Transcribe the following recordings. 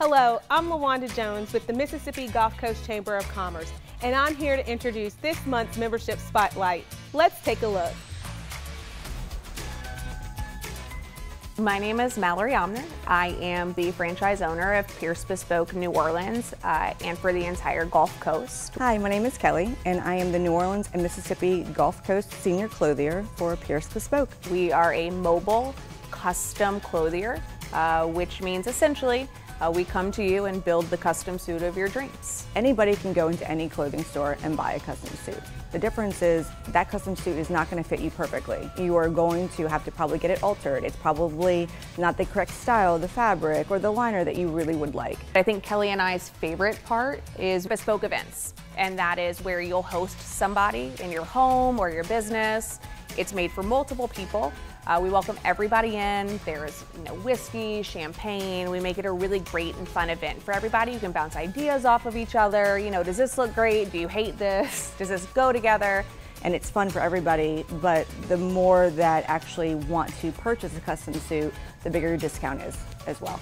Hello, I'm LaWanda Jones with the Mississippi Gulf Coast Chamber of Commerce, and I'm here to introduce this month's membership spotlight. Let's take a look. My name is Mallory Omner. I am the franchise owner of Pearce Bespoke New Orleans uh, and for the entire Gulf Coast. Hi, my name is Kelly and I am the New Orleans and Mississippi Gulf Coast Senior Clothier for Pearce Bespoke. We are a mobile custom clothier, uh, which means essentially uh, we come to you and build the custom suit of your dreams. Anybody can go into any clothing store and buy a custom suit. The difference is that custom suit is not going to fit you perfectly. You are going to have to probably get it altered. It's probably not the correct style, the fabric, or the liner that you really would like. I think Kelly and I's favorite part is bespoke events. And that is where you'll host somebody in your home or your business. It's made for multiple people. Uh, we welcome everybody in. There's you know, whiskey, champagne. We make it a really great and fun event for everybody. You can bounce ideas off of each other. You know, does this look great? Do you hate this? Does this go together? And it's fun for everybody, but the more that actually want to purchase a custom suit, the bigger your discount is as well.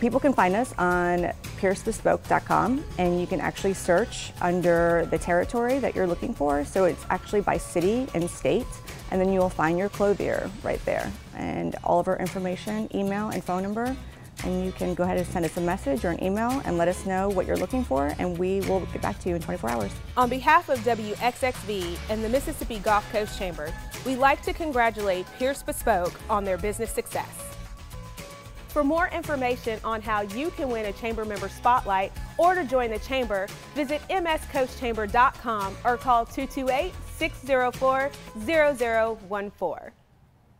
People can find us on pearcebespoke.com and you can actually search under the territory that you're looking for. So it's actually by city and state and then you will find your clothier right there. And all of our information, email and phone number and you can go ahead and send us a message or an email and let us know what you're looking for and we will get back to you in 24 hours. On behalf of WXXV and the Mississippi Gulf Coast Chamber, we'd like to congratulate Pearce Bespoke on their business success. For more information on how you can win a Chamber Member Spotlight or to join the Chamber, visit mscoastchamber.com or call 228 604 0014.